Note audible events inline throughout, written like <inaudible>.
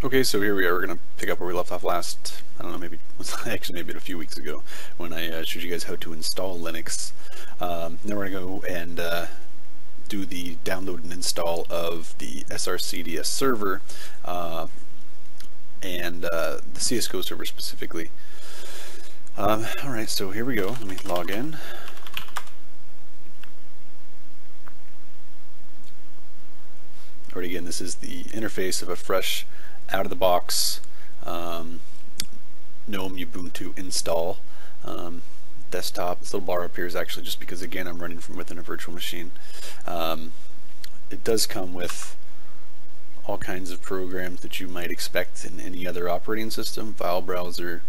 Okay, so here we are. We're going to pick up where we left off last, I don't know, maybe, was <laughs> actually maybe a few weeks ago when I uh, showed you guys how to install Linux. Um, now we're going to go and uh, do the download and install of the SRCDS server uh, and uh, the CSGO server specifically. Um, Alright, so here we go. Let me log in. Alright, again, this is the interface of a fresh out of the box um, GNOME Ubuntu install. Um, desktop, this little bar up here is actually just because again I'm running from within a virtual machine. Um, it does come with all kinds of programs that you might expect in any other operating system, file browser,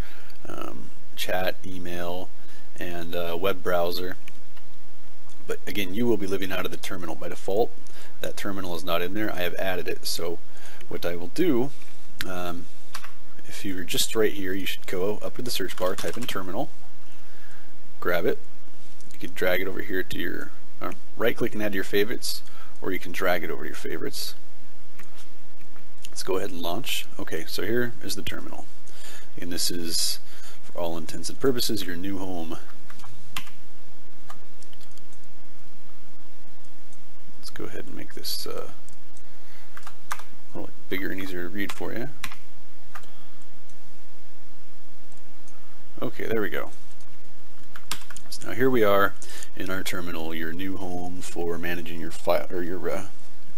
um, chat, email, and uh, web browser. But again, you will be living out of the terminal by default. That terminal is not in there. I have added it. So what I will do um, if you're just right here, you should go up to the search bar, type in terminal, grab it. You can drag it over here to your, uh, right click and add to your favorites, or you can drag it over to your favorites. Let's go ahead and launch. Okay, so here is the terminal. And this is, for all intents and purposes, your new home. Let's go ahead and make this uh, little bigger and easier to read for you. Okay, there we go. So now here we are in our terminal, your new home for managing your file or your uh,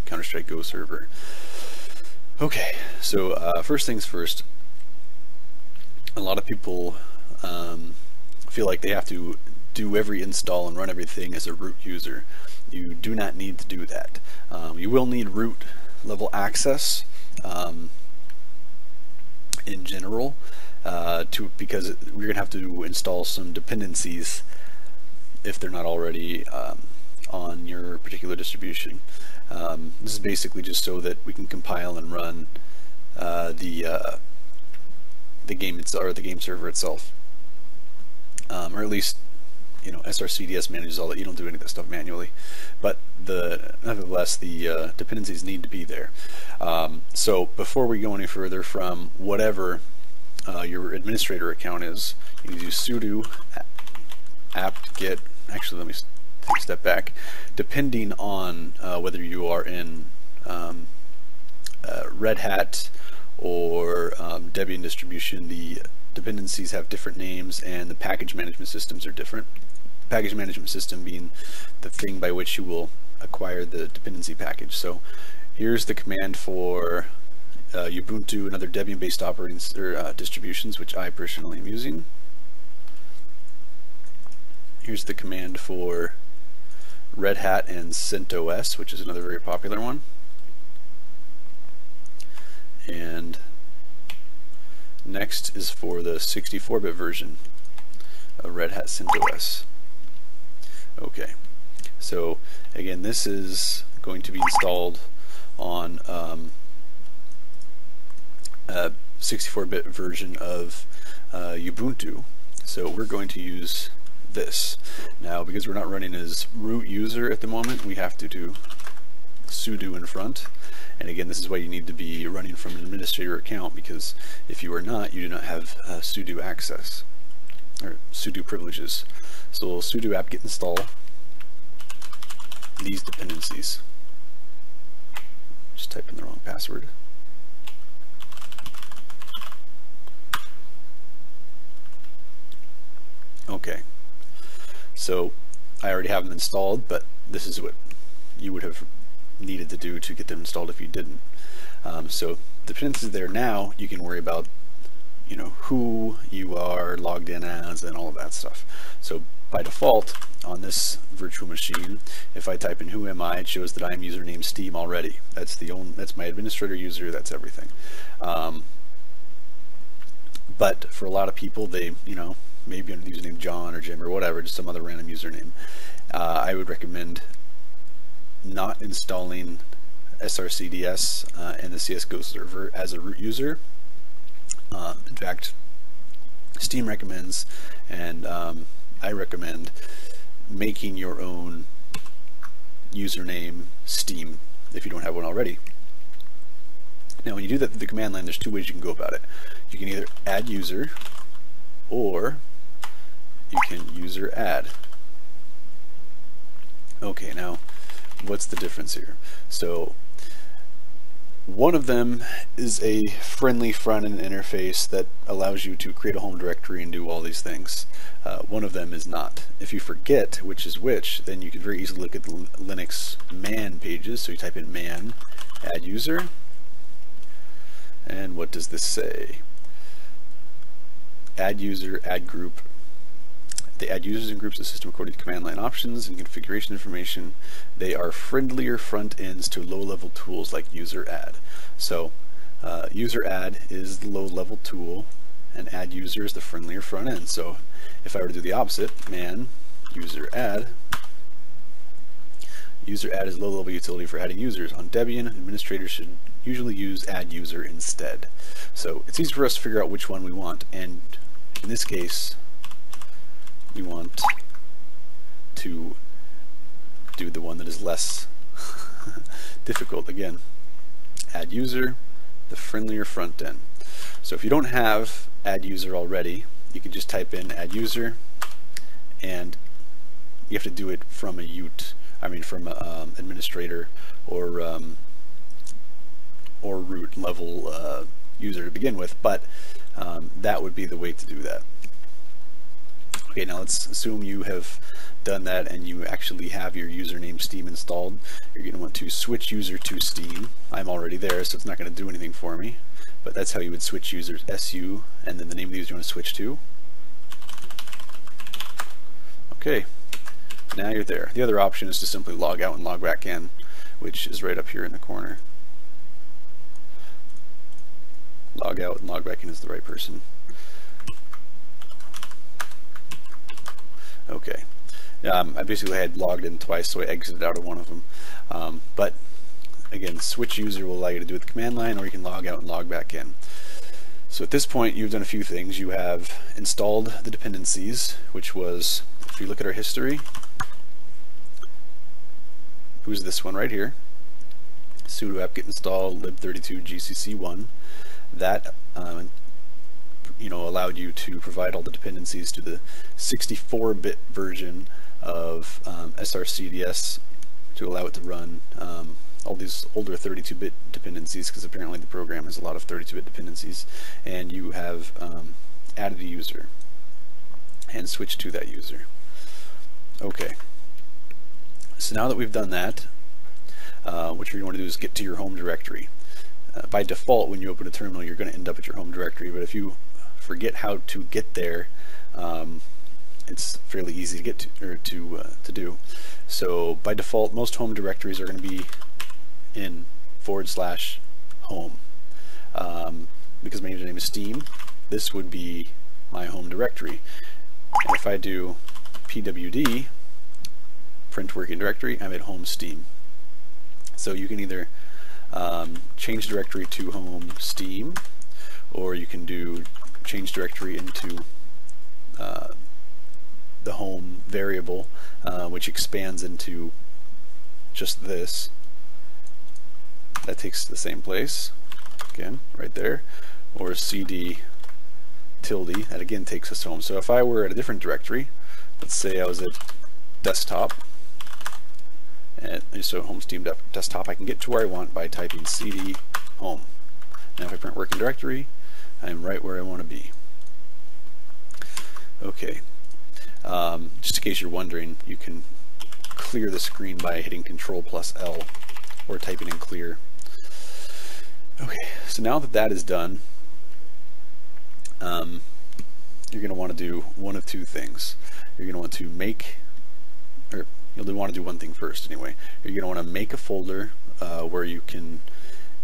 Counter-Strike Go server. Okay, so uh, first things first. A lot of people um, feel like they have to do every install and run everything as a root user. You do not need to do that. Um, you will need root level access um, in general uh, to because we're gonna have to install some dependencies if they're not already um, on your particular distribution. Um, this is basically just so that we can compile and run uh, the uh, the game or the game server itself, um, or at least you know SRCDS manages all that. You don't do any of that stuff manually, but the nevertheless the uh, dependencies need to be there. Um, so before we go any further from whatever uh, your administrator account is, you do sudo apt-get. Actually, let me take a step back. Depending on uh, whether you are in um, uh, Red Hat or um, Debian distribution, the dependencies have different names and the package management systems are different package management system being the thing by which you will acquire the dependency package. So here's the command for uh, Ubuntu and other Debian-based operating or, uh, distributions, which I personally am using. Here's the command for Red Hat and CentOS, which is another very popular one. And next is for the 64-bit version of Red Hat CentOS. Okay, so again, this is going to be installed on um, a 64-bit version of uh, Ubuntu. So we're going to use this. Now, because we're not running as root user at the moment, we have to do sudo in front. And again, this is why you need to be running from an administrator account because if you are not, you do not have uh, sudo access or sudo privileges. So we'll sudo apt-get install these dependencies. Just type in the wrong password. Okay, so I already have them installed, but this is what you would have needed to do to get them installed if you didn't. Um, so dependencies there now, you can worry about you know who you are logged in as and all of that stuff. So by default on this virtual machine, if I type in who am I, it shows that I'm username Steam already. That's the only that's my administrator user. That's everything. Um, but for a lot of people, they you know maybe under the username John or Jim or whatever, just some other random username. Uh, I would recommend not installing SRCDS uh, and the CSGO server as a root user uh, in fact, Steam recommends, and um, I recommend making your own username Steam if you don't have one already. Now when you do that through the command line, there's two ways you can go about it. You can either add user, or you can user add. Okay, now what's the difference here? So one of them is a friendly front-end interface that allows you to create a home directory and do all these things. Uh, one of them is not. If you forget which is which, then you can very easily look at the Linux man pages. So you type in man, add user, and what does this say? Add user, add group, they add users and groups to system according to command line options and configuration information. They are friendlier front ends to low-level tools like user add. So uh, user add is the low-level tool and add user is the friendlier front end. So if I were to do the opposite, man user add, user add is low-level utility for adding users. On Debian, administrators should usually use add user instead. So it's easy for us to figure out which one we want and in this case we want to do the one that is less <laughs> difficult again. Add user, the friendlier front end. So if you don't have add user already, you can just type in add user and you have to do it from a Ute, I mean from a um, administrator or um, or root level uh, user to begin with, but um, that would be the way to do that. Okay, now let's assume you have done that and you actually have your username Steam installed. You're going to want to switch user to Steam. I'm already there, so it's not going to do anything for me. But that's how you would switch users, SU, and then the name of the user you want to switch to. Okay, now you're there. The other option is to simply log out and log back in, which is right up here in the corner. Log out and log back in is the right person. Okay. Um, I basically had logged in twice, so I exited out of one of them. Um, but again, switch user will allow you to do it the command line, or you can log out and log back in. So at this point, you've done a few things. You have installed the dependencies, which was, if you look at our history, who's this one right here? sudo apt-get install lib32 gcc1. That um, you know allowed you to provide all the dependencies to the 64-bit version of um, SRCDS to allow it to run um, all these older 32-bit dependencies because apparently the program has a lot of 32-bit dependencies and you have um, added a user and switched to that user. Okay, so now that we've done that, uh, what you're going to want to do is get to your home directory. Uh, by default, when you open a terminal, you're going to end up at your home directory, but if you forget how to get there, um, it's fairly easy to get to or to uh, to do. So by default, most home directories are going to be in forward slash home. Um, because my username is Steam, this would be my home directory. And if I do pwd print working directory, I'm at home Steam. So you can either um, change directory to home Steam, or you can do change directory into uh, the home variable, uh, which expands into just this. That takes the same place, again, right there, or cd tilde, that again takes us home. So if I were at a different directory, let's say I was at desktop, and so home Steam desktop, I can get to where I want by typing cd home. Now if I print working directory, I'm right where I want to be. Okay, um, just in case you're wondering, you can clear the screen by hitting Control plus L or typing in clear. Okay, so now that that is done, um, you're going to want to do one of two things. You're going to want to make, or you'll want to do one thing first anyway. You're going to want to make a folder uh, where you can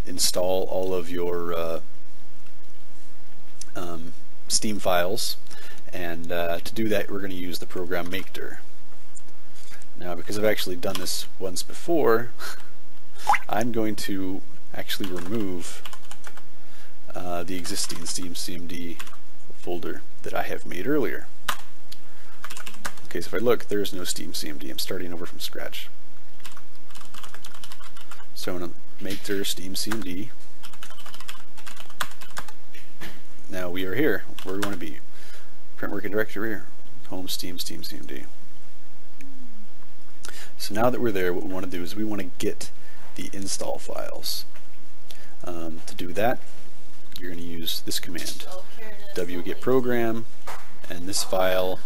install all of your uh, um, Steam files and uh, to do that we're going to use the program makedir. Now because I've actually done this once before <laughs> I'm going to actually remove uh, the existing Steam CMD folder that I have made earlier. Okay, so if I look, there is no Steam CMD. I'm starting over from scratch. So I'm going to make dir Steam CMD now we are here where we want to be. Print working directory, here, home Steam, Steam, CMD. So now that we're there, what we want to do is we want to get the install files. Um, to do that, you're going to use this command, wget program, and this file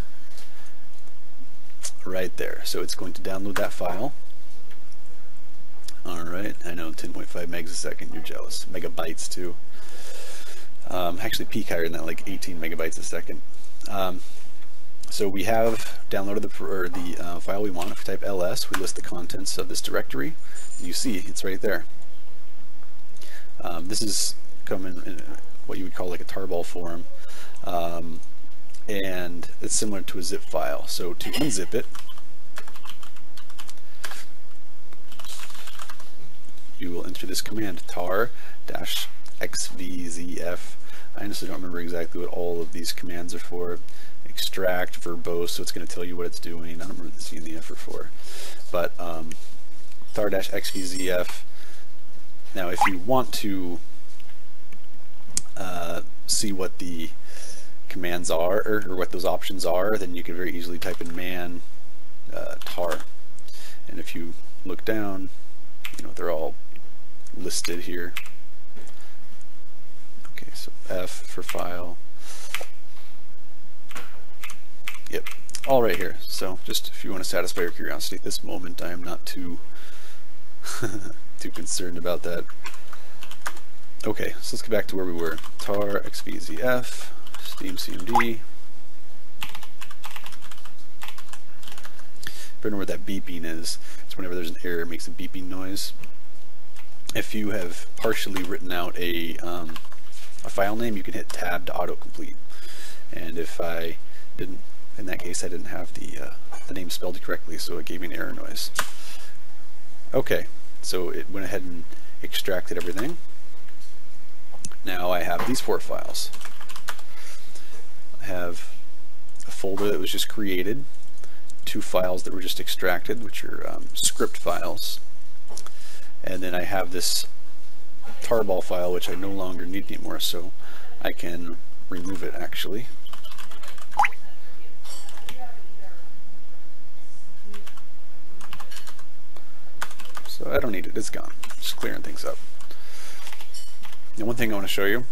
right there. So it's going to download that file. Alright, I know 10.5 megs a second, you're jealous. Megabytes too. Um, actually peak higher than that, like 18 megabytes a second. Um, so we have downloaded the, the uh, file we want. If we type ls, we list the contents of this directory. You see, it's right there. Um, this is coming in what you would call like a tarball form. Um, and it's similar to a zip file. So to unzip it, you will enter this command tar dash xvzf. I honestly don't remember exactly what all of these commands are for. Extract, verbose, so it's going to tell you what it's doing. I don't remember the Z and the F are for. But um, tar dash xvzf. Now, if you want to uh, see what the commands are, or, or, what those options are, then you can very easily type in man uh, tar. And if you look down, you know, they're all listed here. Okay, so F for file. Yep, all right here. So just if you want to satisfy your curiosity at this moment, I am not too <laughs> too concerned about that. Okay, so let's get back to where we were. tar xvzf, steam cmd. If you know where that beeping is, it's whenever there's an error, it makes a beeping noise if you have partially written out a, um, a file name, you can hit tab to autocomplete. And if I didn't, in that case, I didn't have the, uh, the name spelled correctly, so it gave me an error noise. Okay, so it went ahead and extracted everything. Now I have these four files. I have a folder that was just created, two files that were just extracted, which are um, script files, and then I have this tarball file which I no longer need anymore so I can remove it actually. So I don't need it, it's gone. Just clearing things up. Now one thing I want to show you.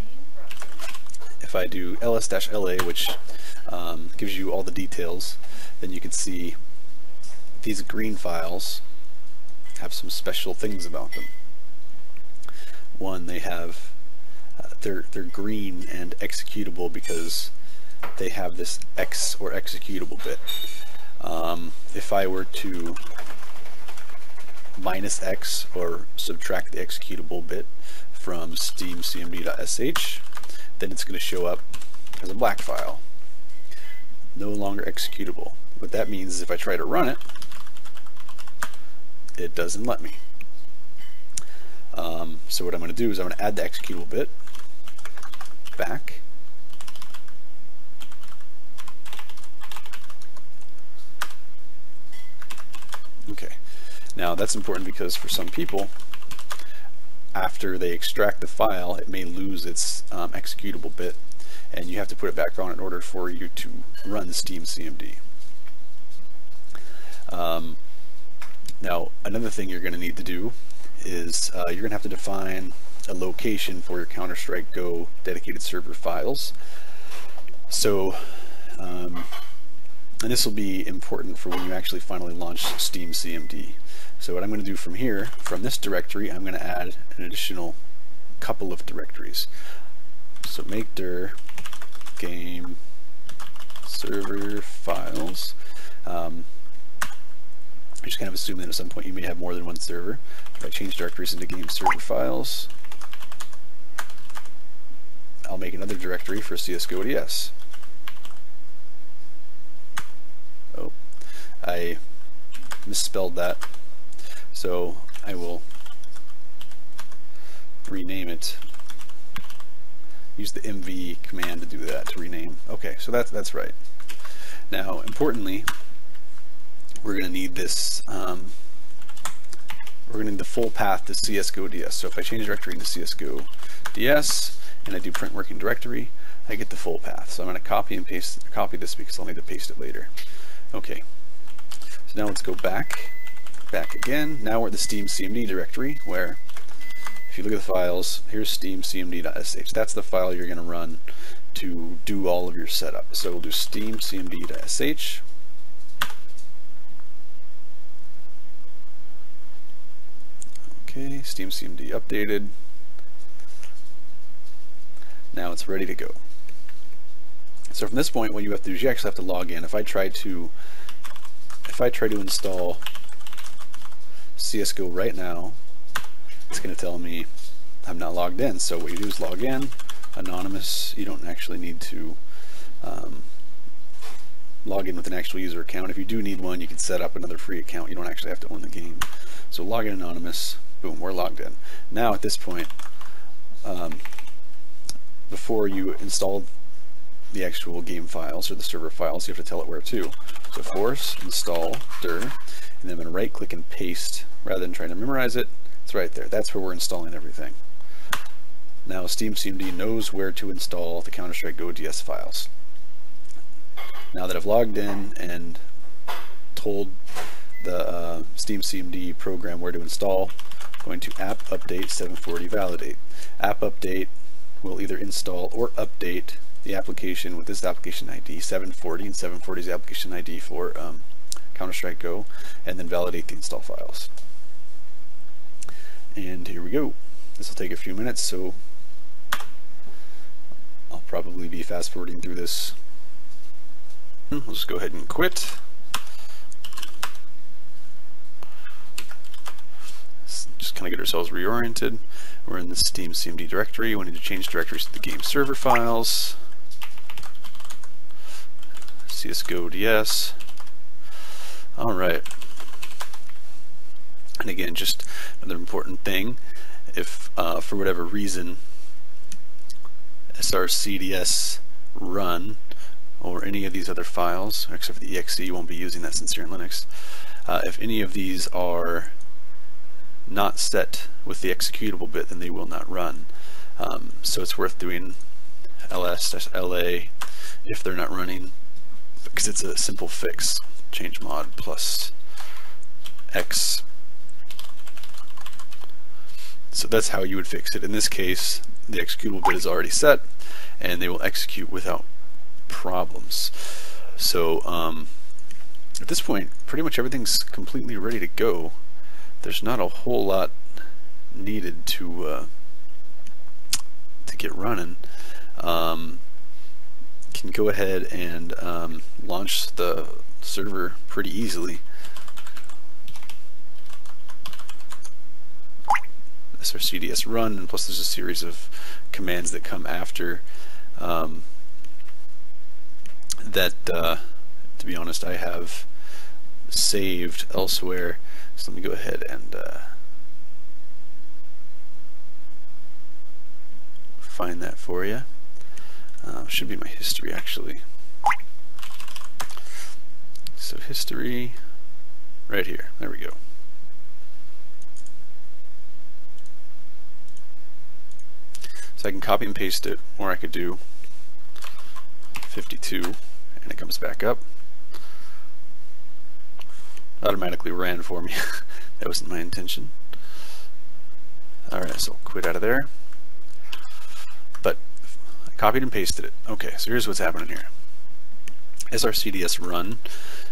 If I do ls-la which um, gives you all the details then you can see these green files have some special things about them. One, they have uh, they're they're green and executable because they have this X or executable bit. Um, if I were to minus X or subtract the executable bit from steamcmd.sh, then it's going to show up as a black file. No longer executable. What that means is if I try to run it, it doesn't let me. Um, so what I'm going to do is I'm going to add the executable bit back. Okay, now that's important because for some people, after they extract the file, it may lose its um, executable bit and you have to put it back on in order for you to run Steam CMD. Um, now, another thing you're going to need to do is uh, you're going to have to define a location for your Counter-Strike Go dedicated server files. So, um, and this will be important for when you actually finally launch Steam CMD. So what I'm going to do from here, from this directory, I'm going to add an additional couple of directories. So make dir game server files. Um, I just kind of assume that at some point you may have more than one server. If I change directories into game server files, I'll make another directory for CSGO DS. Oh, I misspelled that. So I will rename it. Use the mv command to do that, to rename. Okay, so that's, that's right. Now, importantly, we're going to need this, um, we're going to need the full path to CSGO DS. So if I change directory into CSGO DS and I do print working directory, I get the full path. So I'm going to copy and paste, copy this because I'll need to paste it later. Okay, so now let's go back, back again. Now we're at the Steam CMD directory where if you look at the files, here's steam cmd.sh. That's the file you're going to run to do all of your setup. So we'll do steam cmd.sh. Okay, steam cmd updated. Now it's ready to go. So from this point, what you have to do is you actually have to log in. If I try to, if I try to install CSGO right now, it's going to tell me I'm not logged in. So what you do is log in, anonymous. You don't actually need to um, log in with an actual user account. If you do need one, you can set up another free account. You don't actually have to own the game. So log in anonymous. Boom, we're logged in. Now at this point, um, before you install the actual game files or the server files, you have to tell it where to. So force install dir, and then I'm going to right click and paste rather than trying to memorize it. It's right there. That's where we're installing everything. Now Steam CMD knows where to install the Counter-Strike Go DS files. Now that I've logged in and told the uh, Steam CMD program where to install, going to app update 740 validate. App update will either install or update the application with this application ID 740 and 740 is the application ID for um, Counter-Strike Go and then validate the install files. And here we go. This will take a few minutes so I'll probably be fast forwarding through this. We'll just go ahead and quit. Just kind of get ourselves reoriented. We're in the Steam CMD directory. We need to change directories to the game server files. CSGO DS. All right. And again, just another important thing, if uh, for whatever reason srcds run or any of these other files, except for the exe, you won't be using that since you're in Linux. Uh, if any of these are not set with the executable bit, then they will not run. Um, so it's worth doing ls-la if they're not running because it's a simple fix. Change mod plus x. So that's how you would fix it. In this case, the executable bit is already set and they will execute without problems. So um, at this point, pretty much everything's completely ready to go there's not a whole lot needed to uh, to get running. Um, can go ahead and um, launch the server pretty easily. srcds run, and plus there's a series of commands that come after um, that, uh, to be honest, I have saved elsewhere. So let me go ahead and uh, find that for you. Uh, should be my history actually. So history, right here. There we go. So I can copy and paste it, or I could do 52, and it comes back up automatically ran for me. <laughs> that wasn't my intention. Alright, so quit out of there. But I copied and pasted it. Okay, so here's what's happening here. srcds run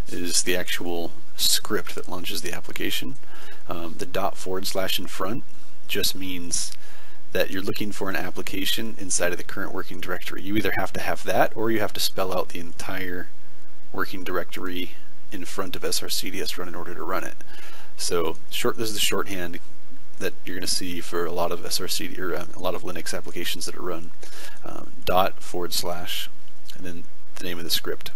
is the actual script that launches the application. Um, the dot forward slash in front just means that you're looking for an application inside of the current working directory. You either have to have that or you have to spell out the entire working directory in front of srcds run in order to run it. So short, this is the shorthand that you're going to see for a lot of srcd or um, a lot of Linux applications that are run. Um, dot forward slash and then the name of the script.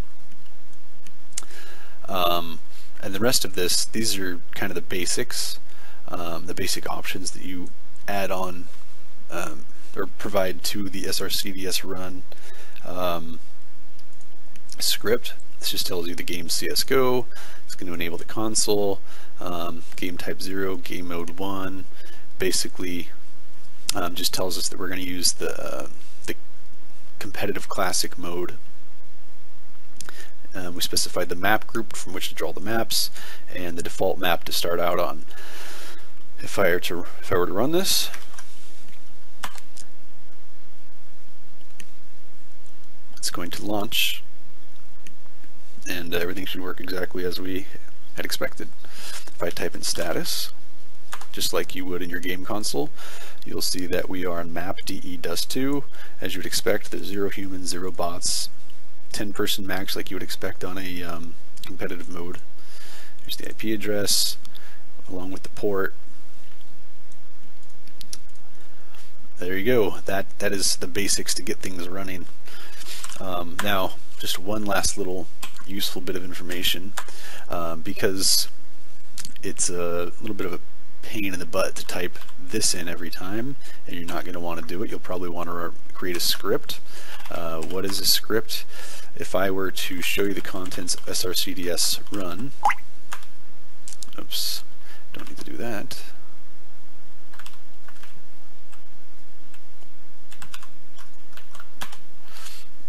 Um, and the rest of this, these are kind of the basics, um, the basic options that you add on um, or provide to the srcds run um, script this just tells you the game CSGO. It's going to enable the console, um, game type 0, game mode 1. Basically, um, just tells us that we're going to use the, uh, the competitive classic mode. Um, we specified the map group from which to draw the maps and the default map to start out on. If I, were to, if I were to run this, it's going to launch and everything should work exactly as we had expected. If I type in status, just like you would in your game console, you'll see that we are on map DE Dust 2. As you would expect, there's zero humans, zero bots, 10 person max like you would expect on a um, competitive mode. Here's the IP address along with the port. There you go. That that is the basics to get things running. Um, now, just one last little useful bit of information um, because it's a little bit of a pain in the butt to type this in every time and you're not going to want to do it. You'll probably want to create a script. Uh, what is a script? If I were to show you the contents of srcds run, oops, don't need to do that.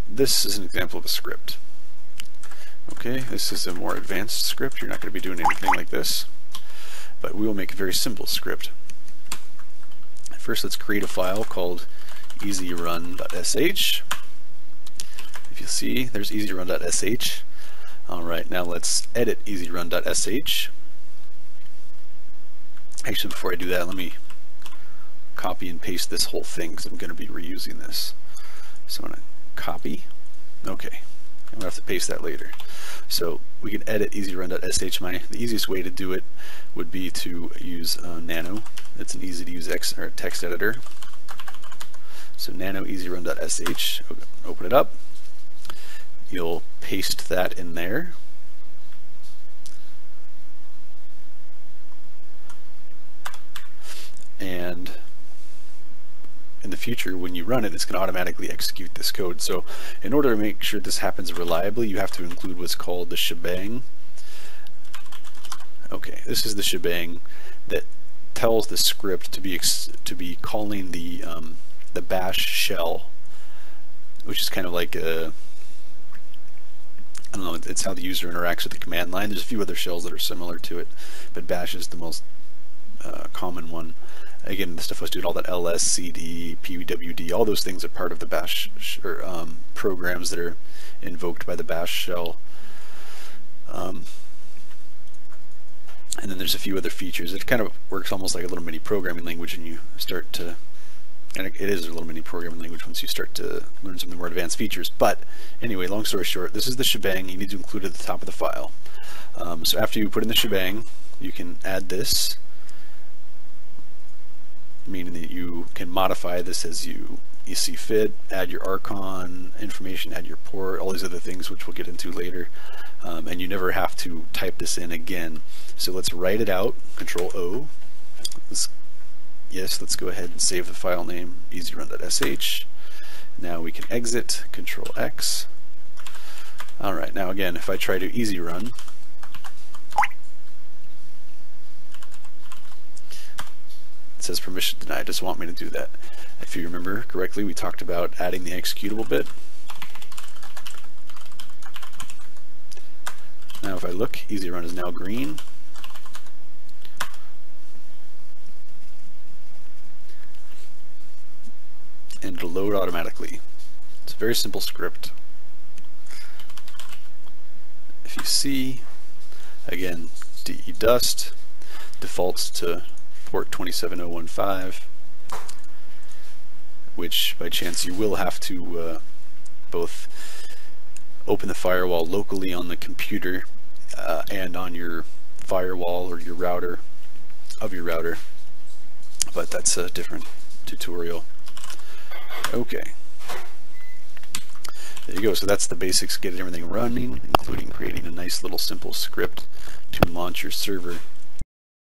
This is an example of a script. Okay, this is a more advanced script. You're not going to be doing anything like this, but we will make a very simple script. First, let's create a file called easyrun.sh. If you see, there's easyrun.sh. Alright, now let's edit easyrun.sh. Actually, before I do that, let me copy and paste this whole thing because I'm going to be reusing this. So I'm going to copy. Okay, I'm to have to paste that later. So we can edit easyrun.shmy. The easiest way to do it would be to use uh, Nano. It's an easy to use or text editor. So nano easyrun.sh, open it up. You'll paste that in there. And in the future when you run it it's going to automatically execute this code. So in order to make sure this happens reliably you have to include what's called the shebang. Okay this is the shebang that tells the script to be to be calling the um, the bash shell which is kind of like a I don't know, it's how the user interacts with the command line. There's a few other shells that are similar to it, but bash is the most uh, common one again, the stuff I was doing, all that ls, cd, pwd, all those things are part of the bash or, um, programs that are invoked by the bash shell. Um, and then there's a few other features. It kind of works almost like a little mini programming language and you start to, and it is a little mini programming language once you start to learn some of the more advanced features. But anyway, long story short, this is the shebang you need to include at the top of the file. Um, so after you put in the shebang, you can add this meaning that you can modify this as you, you see fit, add your RCON information, add your port, all these other things which we'll get into later. Um, and you never have to type this in again. So let's write it out, Control O. Let's, yes, let's go ahead and save the file name, easyrun.sh. Now we can exit, Control X. Alright, now again, if I try to easy run, It says permission denied, doesn't want me to do that. If you remember correctly, we talked about adding the executable bit. Now if I look, easy run is now green. And it'll load automatically. It's a very simple script. If you see, again, DE dust defaults to port 27015 which by chance you will have to uh, both open the firewall locally on the computer uh, and on your firewall or your router of your router but that's a different tutorial. Okay. There you go. So that's the basics get everything running including creating a nice little simple script to launch your server